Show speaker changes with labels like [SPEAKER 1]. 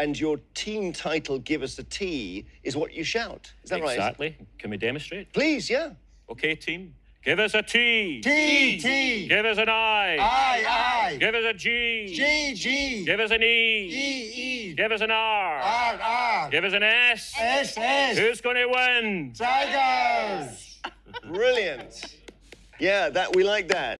[SPEAKER 1] and your team title, Give Us a T, is what you shout. Is that right?
[SPEAKER 2] exactly. Can we demonstrate?
[SPEAKER 1] Please, yeah.
[SPEAKER 2] Okay, team. Give us a T.
[SPEAKER 3] T, T,
[SPEAKER 2] Give us an I.
[SPEAKER 3] I, I,
[SPEAKER 2] Give us a G.
[SPEAKER 3] G, G,
[SPEAKER 2] Give us an E.
[SPEAKER 3] E, E,
[SPEAKER 2] Give us an R.
[SPEAKER 3] R, R,
[SPEAKER 2] Give us an S.
[SPEAKER 3] S, S,
[SPEAKER 2] Who's going to win?
[SPEAKER 3] Tigers!
[SPEAKER 1] Brilliant. Yeah, that we like that.